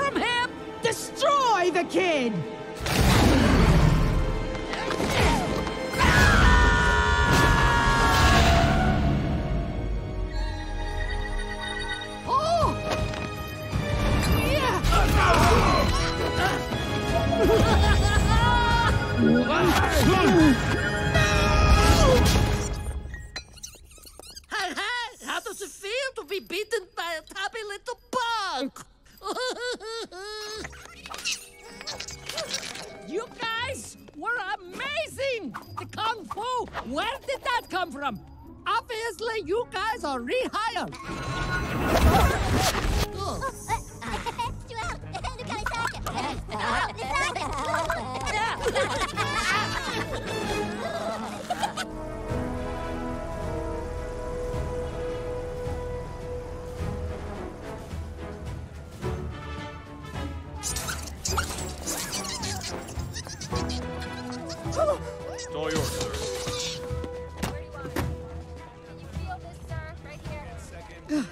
from him, destroy the kid! Be beaten by a tubby little punk? You guys were amazing! The Kung Fu! Where did that come from? Obviously, you guys are rehired. It's all yours, sir. You want it? Can you feel this, sir? Right here.